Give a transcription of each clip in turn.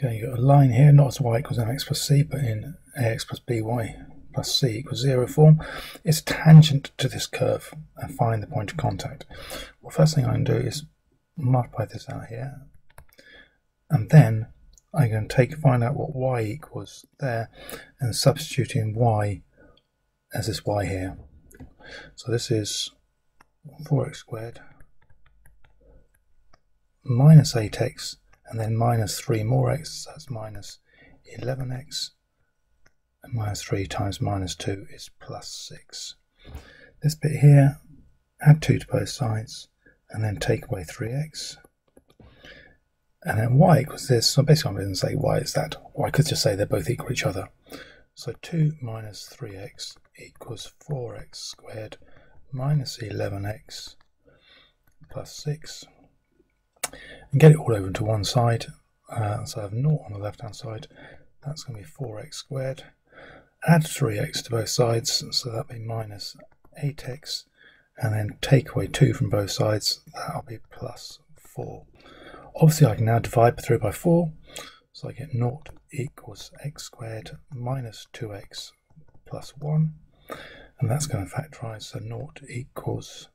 Okay, you've got a line here, not as y equals mx plus c, but in ax plus by plus c equals 0 form. It's tangent to this curve and find the point of contact. Well, first thing I'm going to do is multiply this out here. And then I'm going to take find out what y equals there and substitute in y as this y here. So this is 4x squared minus 8x and then minus 3 more x, so that's minus 11x, and minus 3 times minus 2 is plus 6. This bit here, add 2 to both sides, and then take away 3x. And then y equals this, so basically I'm going to say y is that, or I could just say they're both equal each other. So 2 minus 3x equals 4x squared minus 11x plus 6 and get it all over to one side. Uh, so I have 0 on the left hand side. That's going to be 4x squared. Add 3x to both sides, so that'll be minus 8x. And then take away 2 from both sides, that'll be plus 4. Obviously, I can now divide through by 4. So I get 0 equals x squared minus 2x plus 1. And that's going to factorize, so 0 equals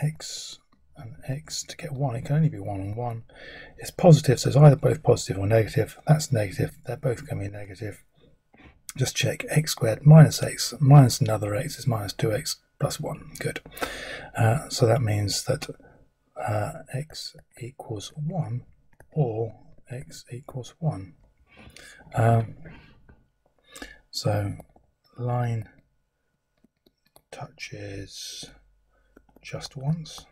x and x to get 1. It can only be 1 and 1. It's positive, so it's either both positive or negative. That's negative. They're both going to be negative. Just check x squared minus x minus another x is minus 2x plus 1. Good. Uh, so that means that uh, x equals 1 or x equals 1. Um, so line touches just once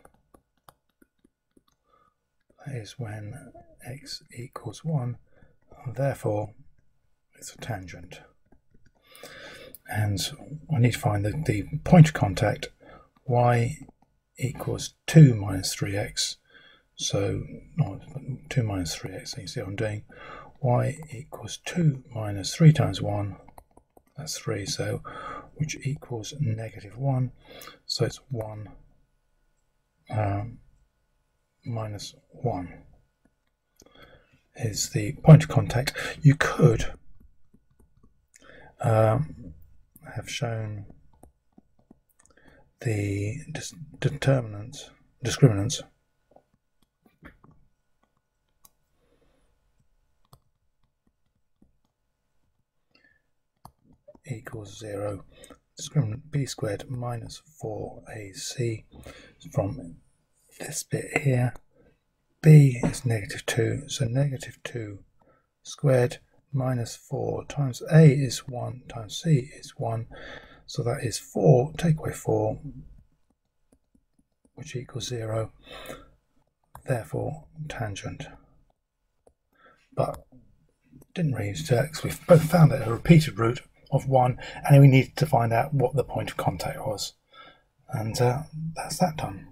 is when x equals 1, and therefore it's a tangent. And I need to find the, the point of contact y equals 2 minus 3x. So, no, 2 minus 3x, so you see what I'm doing. y equals 2 minus 3 times 1, that's 3, so which equals negative 1. So it's 1 um, minus 1 is the point of contact. You could um, have shown the determinants, discriminants equals 0 discriminant b squared minus 4ac from this bit here. b is negative 2, so negative 2 squared minus 4 times a is 1 times c is 1. So that is 4, take away 4, which equals 0. Therefore, tangent. But didn't really to we've both found that a repeated root of 1 and we needed to find out what the point of contact was. And uh, that's that done.